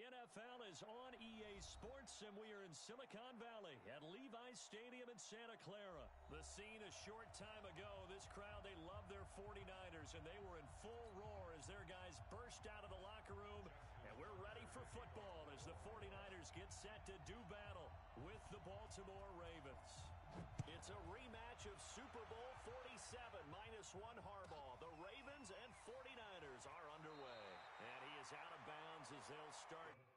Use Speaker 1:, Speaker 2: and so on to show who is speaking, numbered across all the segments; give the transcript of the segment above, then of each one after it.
Speaker 1: The NFL is on EA Sports, and we are in Silicon Valley at Levi's Stadium in Santa Clara. The scene a short time ago, this crowd, they love their 49ers, and they were in full roar as their guys burst out of the locker room, and we're ready for football as the 49ers get set to do battle with the Baltimore Ravens. It's a rematch of Super Bowl 47 minus one Harbaugh. The Ravens and 49ers are underway. And he is out of as they'll start.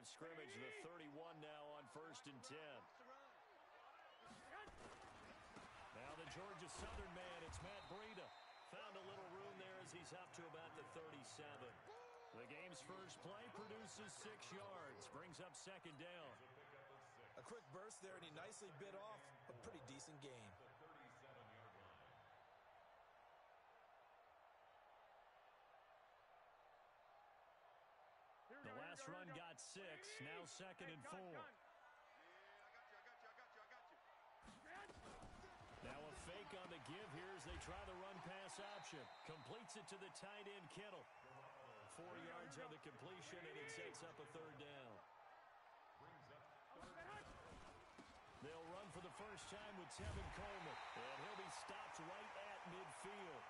Speaker 1: Of scrimmage, the 31 now on first and 10. Now the Georgia Southern man, it's Matt Breida. Found a little room there as he's up to about the 37. The game's first play produces six yards, brings up second down.
Speaker 2: A quick burst there, and he nicely bit off a pretty decent game.
Speaker 1: The last run got six, now second and four. Now a fake on the give here as they try the run pass option. Completes it to the tight end Kittle. Four yards on the completion, and it sets up a third down. They'll run for the first time with Tevin Coleman. And he'll be stopped right at midfield.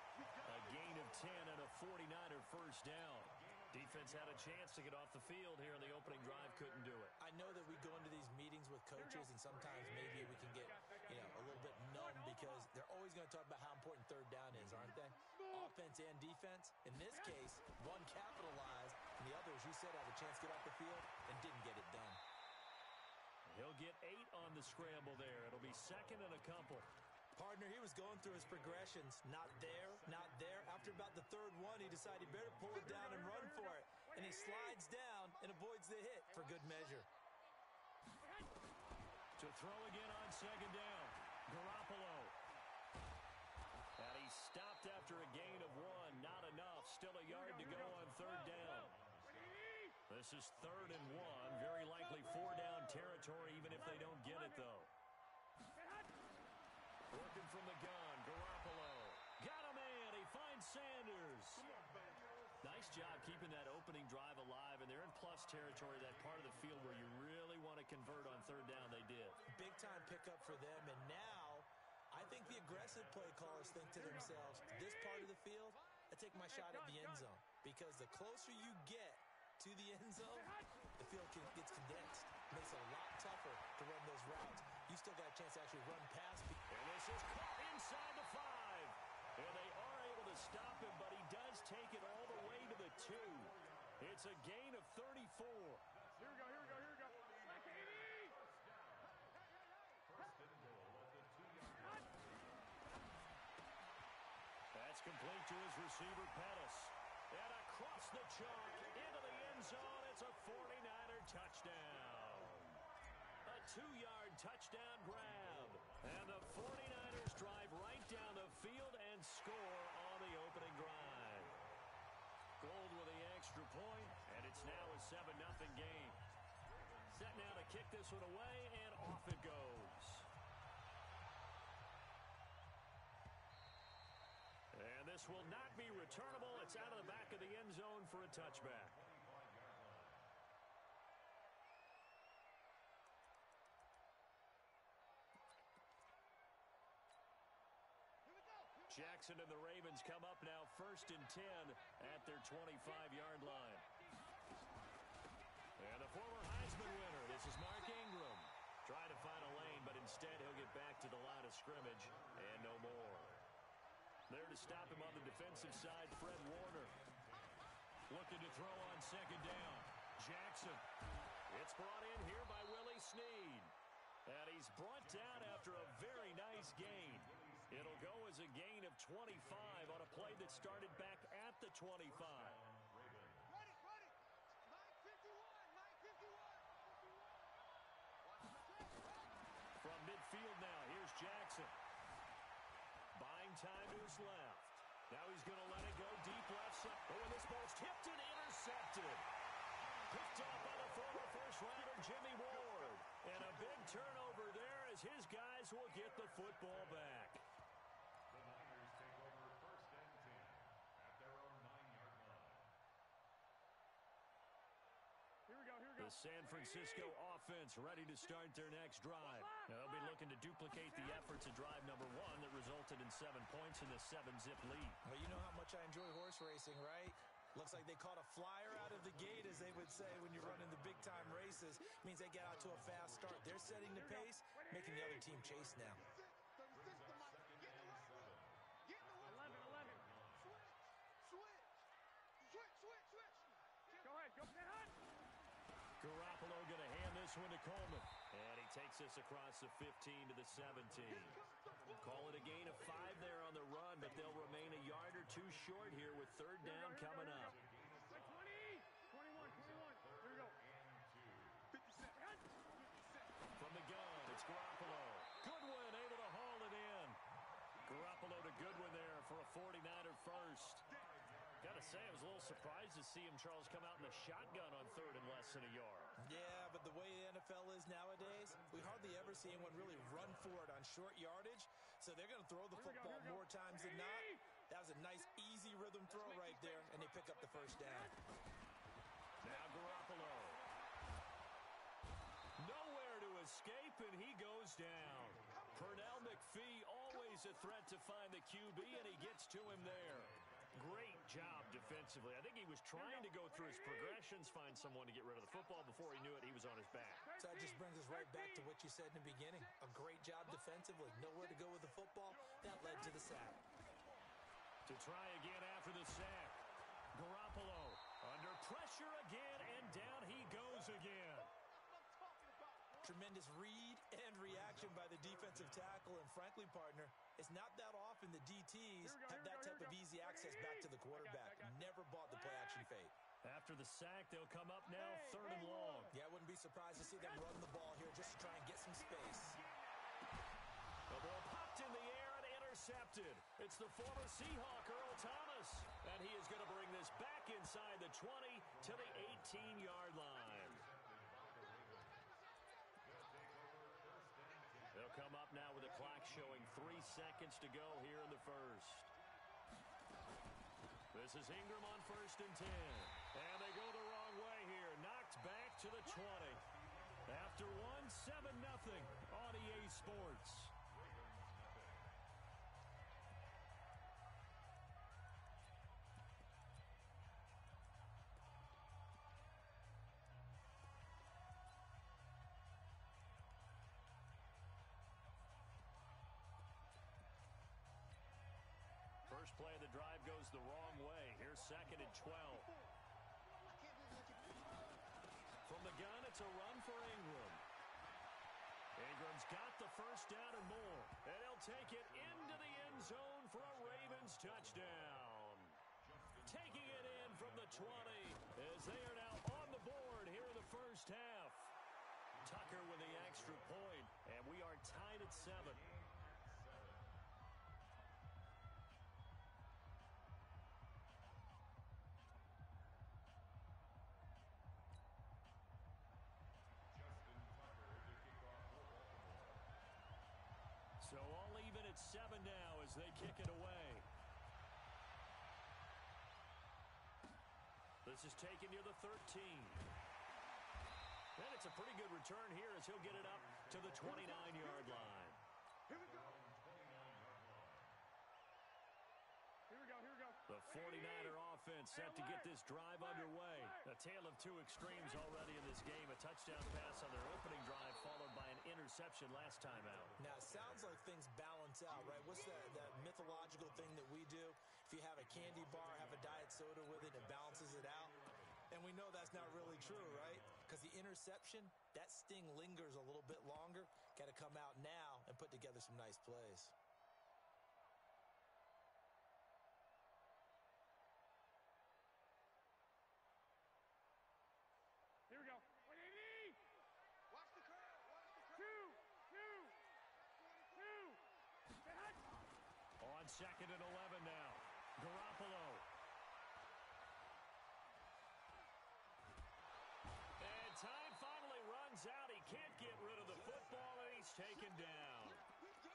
Speaker 1: A gain of 10 and a 49er first down. Defense had a chance to get off the field here in the opening drive, couldn't do it.
Speaker 2: I know that we go into these meetings with coaches, and sometimes maybe we can get, you know, a little bit numb because they're always going to talk about how important third down is, aren't they? Offense and defense. In this case, one capitalized, and the other, as you said, had a chance to get off the field and didn't get it done.
Speaker 1: He'll get eight on the scramble there. It'll be second and a couple.
Speaker 2: Partner, he was going through his progressions. Not there, not there. After about the third one, he decided he better pull it down and run for it. And he slides down and avoids the hit for good measure.
Speaker 1: To throw again on second down. Garoppolo. And he stopped after a gain of one. Not enough. Still a yard to go on third down. This is third and one. Very likely four down territory, even if they don't get it, though. Working from the gun, Garoppolo. Got a man. He finds Sanders. Nice job keeping that opening drive alive, and they're in plus territory, that part of the field where you really want to convert on third down. They did.
Speaker 2: Big-time pickup for them, and now I think the aggressive play callers think to themselves, this part of the field, I take my shot at the end zone, because the closer you get to the end zone, the field gets condensed. Makes it a lot tougher to run those routes. You still got a chance to actually run past.
Speaker 1: Is caught inside the five. And they are able to stop him, but he does take it all the way to the two. It's a gain of 34.
Speaker 3: Here we go, here we go, here we go. Back 80!
Speaker 1: That's complete to his receiver, Pettis. And across the chalk into the end zone. It's a 49er touchdown. A two-yard touchdown grab. And the 49ers drive right down the field and score on the opening drive. Gold with the extra point, and it's now a 7-0 game. Set now to kick this one away, and off it goes. And this will not be returnable. It's out of the back of the end zone for a touchback. Jackson and the Ravens come up now first and 10 at their 25-yard line. And the former Heisman winner, this is Mark Ingram. Trying to find a lane, but instead he'll get back to the line of scrimmage and no more. There to stop him on the defensive side, Fred Warner. Looking to throw on second down. Jackson. It's brought in here by Willie Snead. And he's brought down after a very nice gain. It'll go as a gain of 25 on a play that started back at the 25.
Speaker 3: Ready, ready. 951, 951.
Speaker 1: From midfield now, here's Jackson. Buying time to his left. Now he's going to let it go deep left side. Oh, and this ball's tipped and intercepted. Picked up by the former first rounder, Jimmy Ward. And a big turnover there as his guys will get the football back.
Speaker 3: Here we go, here we go.
Speaker 1: The San Francisco offense ready to start their next drive. Now, they'll be looking to duplicate the efforts of drive number one that resulted in seven points in the seven-zip lead.
Speaker 2: Well, you know how much I enjoy horse racing, right? Looks like they caught a flyer out of the gate, as they would say when you're running the big-time races. Means they get out to a fast start. They're setting the pace, making the other team chase now.
Speaker 1: This one to Coleman. And he takes this across the 15 to the 17. Call it a gain of five there on the run, but they'll remain a yard or two short here with third down
Speaker 3: go, here we
Speaker 1: coming up.
Speaker 3: we go. Like 20, 21, 21. Here we go. 57.
Speaker 1: From the gun, it's Garoppolo. Goodwin able to haul it in. Garoppolo to Goodwin there for a 49er first. Got to say, I was a little surprised to see him, Charles, come out in the shotgun on third and less than a yard.
Speaker 2: Yeah, but the way the NFL is nowadays, we hardly ever see anyone really run for it on short yardage. So they're going to throw the
Speaker 3: Here
Speaker 2: football
Speaker 3: go.
Speaker 2: more times than not. That was a nice, easy rhythm throw right there, and they pick up the first down.
Speaker 1: Now Garoppolo. Nowhere to escape, and he goes down. Pernell McPhee, always a threat to find the QB, and he gets to him there. Great job defensively. I think he was trying to go through his progressions, find someone to get rid of the football. Before he knew it, he was on his back.
Speaker 2: So that just brings us right back to what you said in the beginning. A great job defensively. Nowhere to go with the football. That led to the sack.
Speaker 1: To try again after the sack. Garoppolo under pressure again, and down he goes again.
Speaker 2: Tremendous read and reaction by the defensive tackle. And frankly, partner, it's not that often the DTs
Speaker 3: go,
Speaker 2: have that access back to the quarterback. Never bought the play action fake.
Speaker 1: After the sack, they'll come up now third and long.
Speaker 2: Yeah, I wouldn't be surprised to see them run the ball here just to try and get some space.
Speaker 1: The ball popped in the air and intercepted. It's the former Seahawk, Earl Thomas. And he is going to bring this back inside the 20 to the 18-yard line. They'll come up now with the clock showing three seconds to go here in the first. This is Ingram on first and 10. And they go the wrong way here. Knocked back to the 20. After one, 7-0 on EA Sports. First play of the drive goes the wrong second and 12. From the gun. It's a run for Ingram. Ingram's got the first down and more. And he'll take it into the end zone for a Ravens touchdown. Taking it in from the 20 as they are now on the board here in the first half. Tucker with the extra point, and we are tied at seven. As they kick it away. This is taken near the 13. And it's a pretty good return here as he'll get it up to the 29-yard line.
Speaker 3: Here we go. Here we go, here we go.
Speaker 1: The 49er offense set to get this drive underway. A tale of two extremes already in this game. A touchdown pass on their opening drive followed by an interception last time out.
Speaker 2: Now, it sounds like things balance out, right? What's that, that mythological thing that we do? If you have a candy bar, have a diet soda with it, it balances it out. And we know that's not really true, right? Because the interception, that sting lingers a little bit longer. Got to come out now and put together some nice plays.
Speaker 3: Here we go. 180. Watch the curve. Watch the curve. Two. Two. Two. Say hut.
Speaker 1: On second and 11 now. Garoppolo. And time finally runs out. He can't get rid of the football, and he's taken down.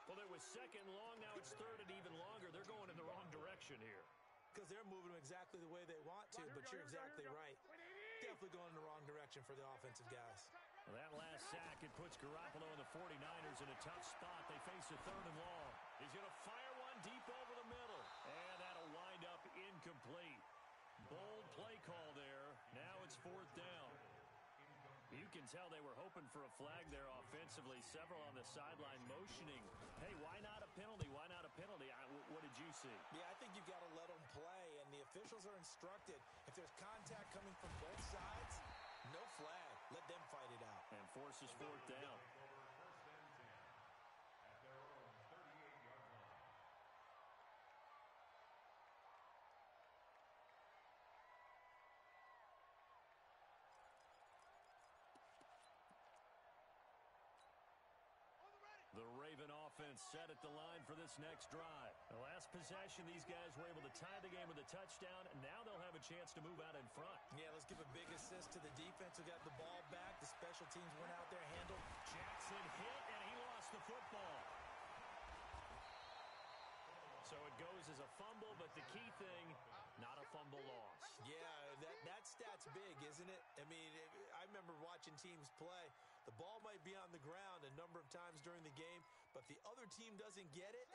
Speaker 1: Well, there was second long. Now it's third and even longer. They're going in the wrong direction here.
Speaker 2: Because they're moving them exactly the way they want to, but you're
Speaker 3: here we go,
Speaker 2: exactly
Speaker 3: here we go.
Speaker 2: right. Definitely going in the wrong direction for the offensive guys.
Speaker 1: Well, that last sack, it puts Garoppolo and the 49ers in a tough spot. They face a third and long. He's going to fire one deep over the middle. And that'll wind up incomplete. Bold play call there. Now it's fourth down. You can tell they were hoping for a flag there offensively. Several on the sideline motioning. Hey, why not a penalty? Why not a penalty? I, what did you see?
Speaker 2: Yeah, I think you've got to let them play, and the officials are instructed. If there's contact coming from both sides, no flag. Let them fight it out.
Speaker 1: And forces fourth down. The Offense set at the line for this next drive. The last possession, these guys were able to tie the game with a touchdown, and now they'll have a chance to move out in front.
Speaker 2: Yeah, let's give a big assist to the defense who got the ball back. The special teams went out there, handled.
Speaker 1: Jackson hit, and he lost the football. So it goes as a fumble, but the key thing, not a fumble loss.
Speaker 2: Yeah, that, that stat's big, isn't it? I mean, I remember watching teams play. The ball might be on the ground a number of times during the game, but if the other team doesn't get it,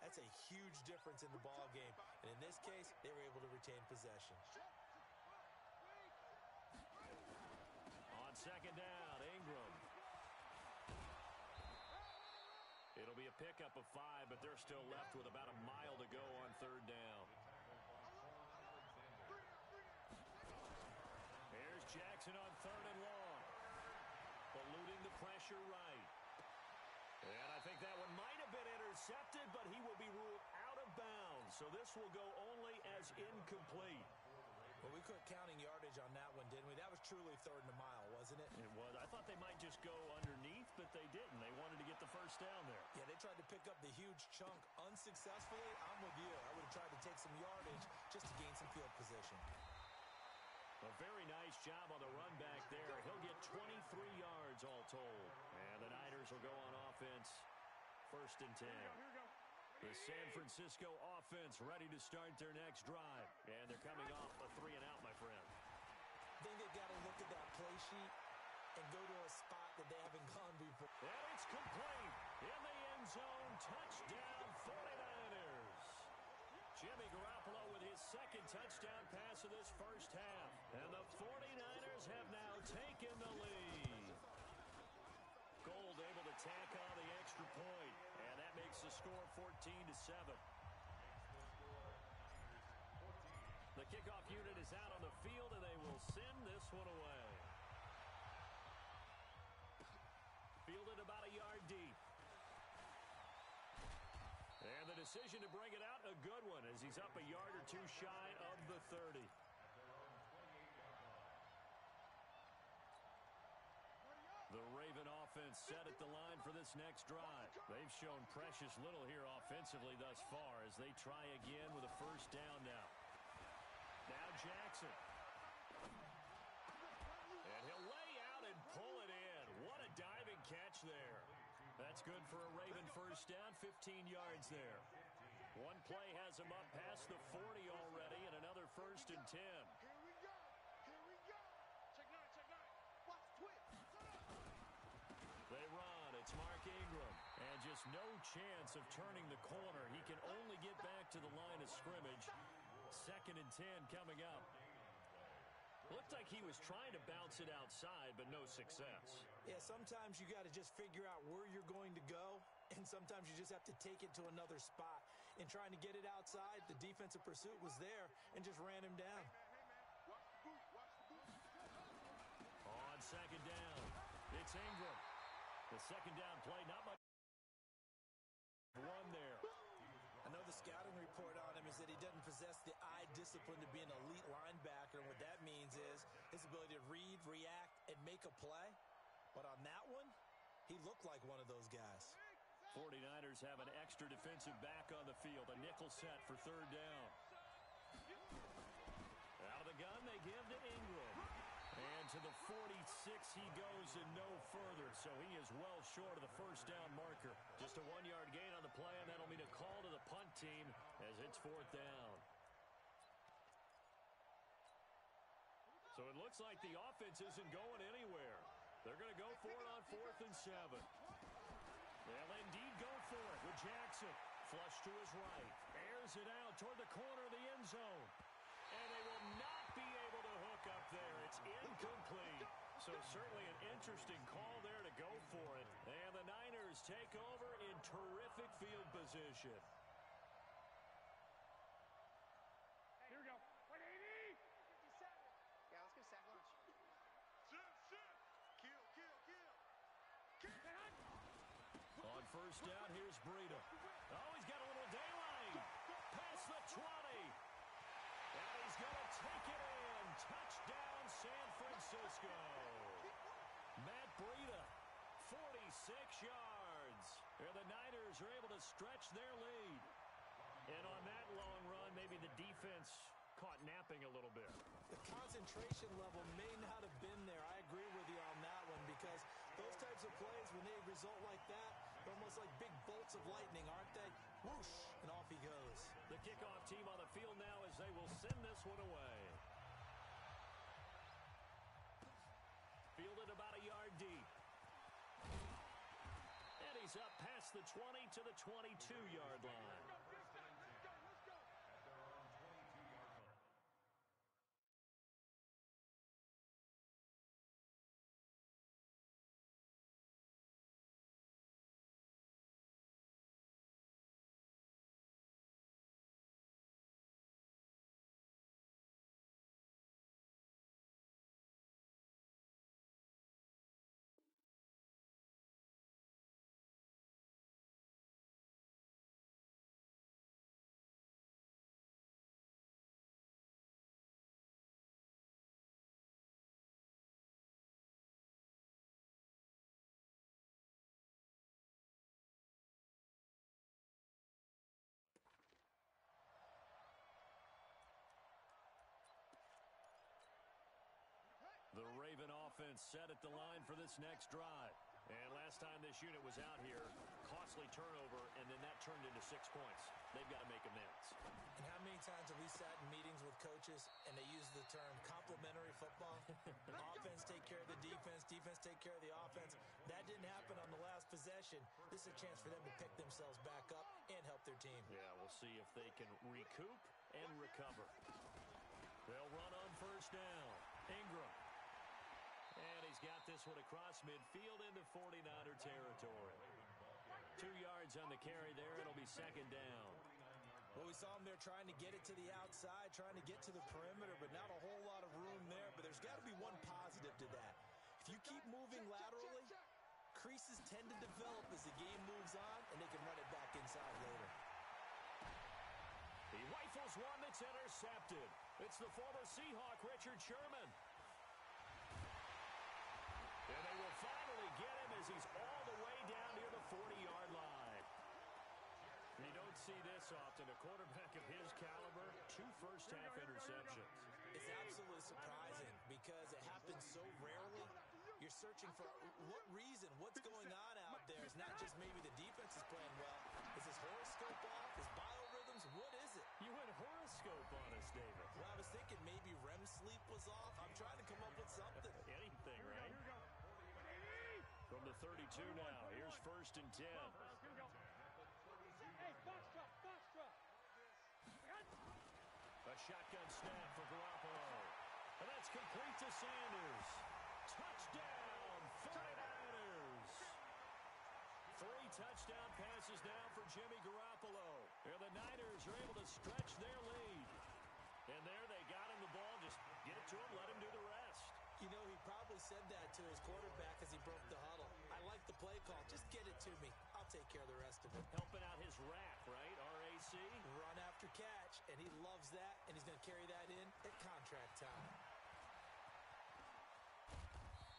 Speaker 2: that's a huge difference in the ball game. And in this case, they were able to retain possession.
Speaker 1: On second down, Ingram. It'll be a pickup of five, but they're still left with about a mile to go on third down. Here's Jackson on third and long. Eluding the pressure right. And I think that one might have been intercepted, but he will be ruled out of bounds. So this will go only as incomplete.
Speaker 2: Well, we quit counting yardage on that one, didn't we? That was truly third and a mile, wasn't it?
Speaker 1: It was. I thought they might just go underneath, but they didn't. They wanted to get the first down there.
Speaker 2: Yeah, they tried to pick up the huge chunk unsuccessfully. I'm with you. I would have tried to take some yardage just to gain some field position.
Speaker 1: A very nice job on the run back there. He'll get 23 yards all told. And the Niners will go on offense first and 10.
Speaker 3: Here we go, here we go.
Speaker 1: The San Francisco offense ready to start their next drive. And they're coming off a three and out, my friend.
Speaker 2: I think they've got to look at that play sheet and go to a spot that they haven't gone before.
Speaker 1: And it's complete in the end zone. Touchdown 49ers. Jimmy Garoppolo with his second touchdown pass of this first half. And the 49ers have now taken the lead. Tack on the extra point, and that makes the score 14 to 7. The kickoff unit is out on the field, and they will send this one away. Fielded about a yard deep. And the decision to bring it out, a good one, as he's up a yard or two shy of the 30. Offense set at the line for this next drive. They've shown precious little here offensively thus far as they try again with a first down now. Now Jackson. And he'll lay out and pull it in. What a diving catch there. That's good for a Raven first down, 15 yards there. One play has him up past the 40 already and another first and 10.
Speaker 3: Here we go. Here we go. Check nine, check nine. Watch twitch.
Speaker 1: They run. It's Mark Ingram. And just no chance of turning the corner. He can only get back to the line of scrimmage. Second and 10 coming up. Looked like he was trying to bounce it outside, but no success.
Speaker 2: Yeah, sometimes you got to just figure out where you're going to go, and sometimes you just have to take it to another spot. In trying to get it outside, the defensive pursuit was there and just ran him down.
Speaker 3: Watch the boot. Watch the boot.
Speaker 1: On second down, it's Ingram. The second down play, not much. One there.
Speaker 2: I know the scouting report on him is that he doesn't possess discipline to be an elite linebacker. And what that means is his ability to read, react, and make a play. But on that one, he looked like one of those guys.
Speaker 1: 49ers have an extra defensive back on the field. A nickel set for third down. Out of the gun, they give to Ingram. And to the 46 he goes and no further. So he is well short of the first down marker. Just a one-yard gain on the play, and that'll mean a call to the punt team as it's fourth down. So it looks like the offense isn't going anywhere. They're going to go for it on fourth and seven. They'll indeed go for it with Jackson. Flush to his right. Airs it out toward the corner of the end zone. And they will not be able to hook up there. It's incomplete. So certainly an interesting call there to go for it. And the Niners take over in terrific field position.
Speaker 3: Here we go. 180. 57. Yeah, let's get sack lunch. Sit, sit. Kill, kill, kill. Kill.
Speaker 1: On first down, here's Breida. Oh, he's got a little daylight. Past the 20. And he's going to take it in. Touchdown, San Francisco. Matt Breida, 46 yards. And the Niners are able to stretch their lead. And on that long run, maybe the defense caught napping a little bit.
Speaker 2: The concentration level may not have been there. I agree with you on that one because those types of plays, when they result like that, almost like big bolts of lightning, aren't they? Whoosh, and off he goes.
Speaker 1: The kickoff team on the field now as they will send this one away. Fielded about a yard deep. And he's up past the 20 to the 22-yard line. Raven offense set at the line for this next drive. And last time this unit was out here, costly turnover, and then that turned into six points. They've got to make amends.
Speaker 2: And how many times have we sat in meetings with coaches and they use the term complementary football? offense take care of the defense, defense take care of the offense. That didn't happen on the last possession. This is a chance for them to pick themselves back up and help their team.
Speaker 1: Yeah, we'll see if they can recoup and recover. They'll run on first down. Ingram. He's got this one across midfield into 49er territory. Two yards on the carry there. It'll be second down.
Speaker 2: Well, we saw him there trying to get it to the outside, trying to get to the perimeter, but not a whole lot of room there. But there's got to be one positive to that. If you keep moving laterally, creases tend to develop as the game moves on, and they can run it back inside later.
Speaker 1: He rifles one that's intercepted. It's the former Seahawk, Richard Sherman. And they will finally get him as he's all the way down near the 40-yard line. You don't see this often. A quarterback of his caliber, two first-half interceptions.
Speaker 2: It's absolutely surprising because it happens so rarely. You're searching for what reason, what's going on out there. It's not just maybe the defense is playing well. Is his horoscope off? His biorhythms? What is it?
Speaker 1: You went horoscope on us, David.
Speaker 2: Well, I was thinking maybe REM sleep was off. I'm trying to come up with something.
Speaker 1: Anything, right? From the 32 now, here's first and 10. A shotgun snap for Garoppolo. And that's complete to Sanders. Touchdown, 49ers. Three touchdown passes now for Jimmy Garoppolo. And the Niners are able to stretch their lead. And there they got him the ball. Just get it to him, let him do the rest.
Speaker 2: You know, he probably said that to his quarterback as he broke the huddle. I like the play call. Just get it to me. I'll take care of the rest of it.
Speaker 1: Helping out his rack, right? RAC.
Speaker 2: Run after catch, and he loves that, and he's going to carry that in at contract time.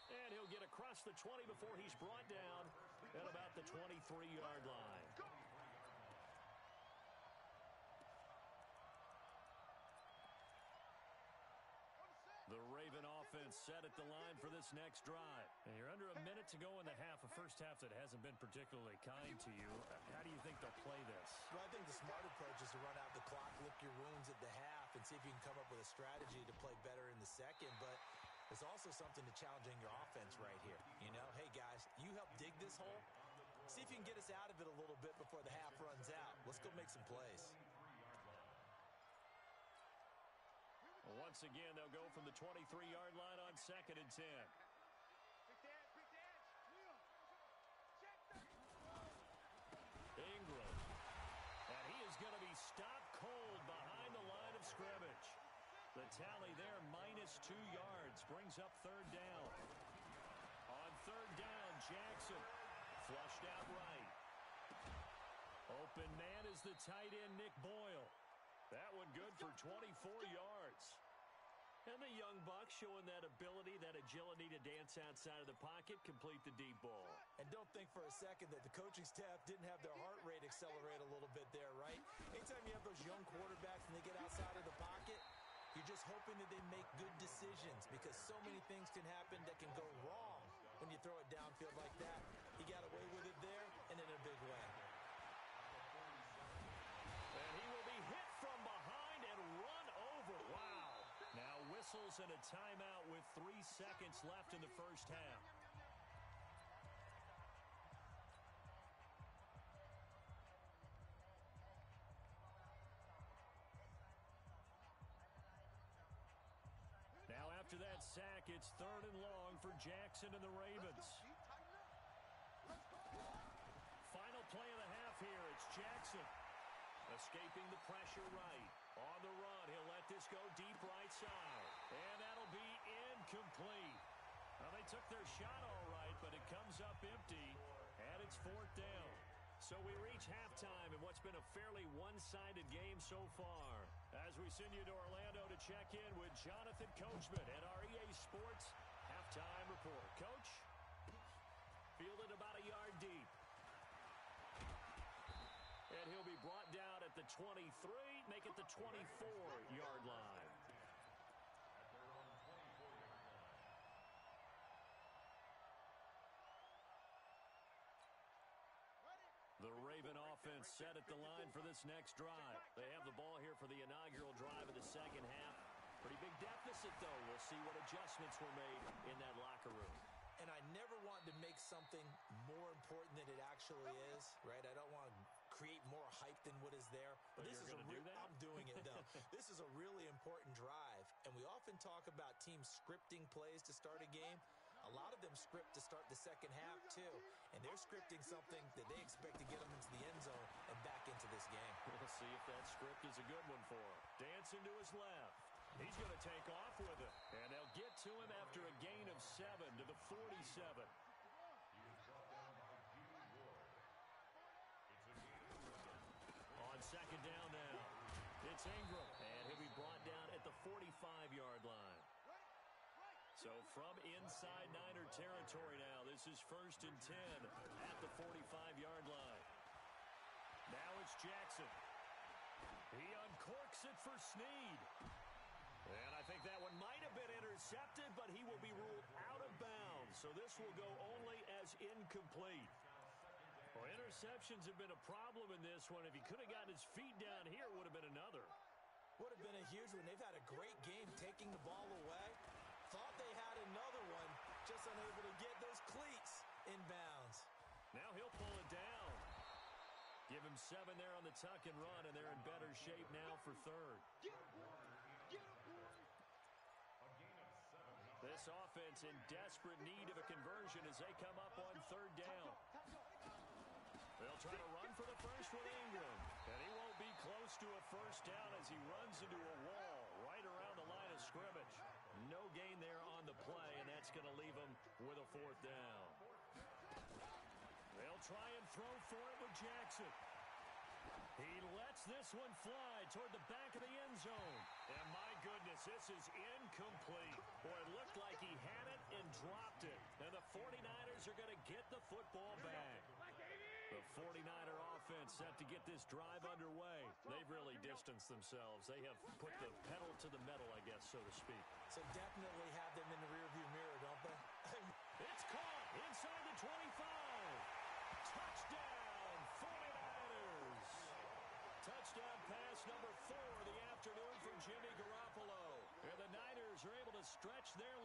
Speaker 1: And he'll get across the 20 before he's brought down at about the 23-yard line. The Raven offense set at the line for this next drive. And you're under a minute to go in the half, a first half that hasn't been particularly kind to you. How do you think they'll play this?
Speaker 2: Well, I think the smart approach is to run out the clock, lick your wounds at the half, and see if you can come up with a strategy to play better in the second. But it's also something to challenging your offense right here. You know, hey, guys, you help dig this hole. See if you can get us out of it a little bit before the half runs out. Let's go make some plays.
Speaker 1: Once again, they'll go from the 23-yard line on second and 10. Ingram. And he is going to be stopped cold behind the line of scrimmage. The tally there, minus two yards, brings up third down. On third down, Jackson flushed out right. Open man is the tight end, Nick Boyle. That one good for 24 yards. And the young buck showing that ability, that agility to dance outside of the pocket, complete the deep ball.
Speaker 2: And don't think for a second that the coaching staff didn't have their heart rate accelerate a little bit there, right? Anytime you have those young quarterbacks and they get outside of the pocket, you're just hoping that they make good decisions because so many things can happen that can go wrong when you throw it downfield like that. You got away with it there and in a big way.
Speaker 1: And he will be hit from behind and run over. Wow. Now whistles and a timeout with three seconds left in the first half. Now after that sack, it's third and long for Jackson and the Ravens. Final play of the half here. It's Jackson. Escaping the pressure right. On the run, he'll let this go deep right side. And that'll be incomplete. Well, they took their shot all right, but it comes up empty, and it's fourth down. So we reach halftime in what's been a fairly one-sided game so far. As we send you to Orlando to check in with Jonathan Coachman at our EA Sports Halftime Report. Coach, fielded about a yard deep. And he'll be brought down at the 23, make it the 24-yard line. The Raven offense set at the line for this next drive. They have the ball here for the inaugural drive of the second half. Pretty big deficit, though. We'll see what adjustments were made in that locker room.
Speaker 2: And I never want to make something more important than it actually is, right? I don't want to create more hype than what is there.
Speaker 1: But
Speaker 2: this is a
Speaker 1: do that?
Speaker 2: I'm doing it though. this is a really important drive, and we often talk about teams scripting plays to start a game. A lot of them script to start the second half too, and they're scripting something that they expect to get them into the end zone and back into this game.
Speaker 1: We'll see if that script is a good one for him. Dancing to his left. He's going to take off with it. And they'll get to him after a gain of seven to the 47. 45-yard line. So from inside Niner territory now, this is first and 10 at the 45-yard line. Now it's Jackson. He uncorks it for Snead. And I think that one might have been intercepted, but he will be ruled out of bounds. So this will go only as incomplete. Well, interceptions have been a problem in this one. If he could have gotten his feet down here, it would have been another.
Speaker 2: Would have been a huge one. They've had a great game taking the ball away. Thought they had another one, just unable to get those cleats in bounds.
Speaker 1: Now he'll pull it down. Give him seven there on the tuck and run, and they're in better shape now for third. This offense in desperate need of a conversion as they come up on third down. They'll try to run for the first with Ingram. And he won't be close to a first down as he runs into a wall right around the line of scrimmage. No gain there on the play, and that's going to leave him with a fourth down. They'll try and throw for it with Jackson. He lets this one fly toward the back of the end zone. And my goodness, this is incomplete. Boy, it looked like he had it and dropped it. And the 49ers are going to get the football back. The 49er offense set to get this drive underway. They've really distanced themselves. They have put the pedal to the metal, I guess, so to speak.
Speaker 2: So definitely have them in the rearview mirror, don't they?
Speaker 1: it's caught inside the 25. Touchdown, 49ers. Touchdown pass number four of the afternoon from Jimmy Garoppolo. And the Niners are able to stretch their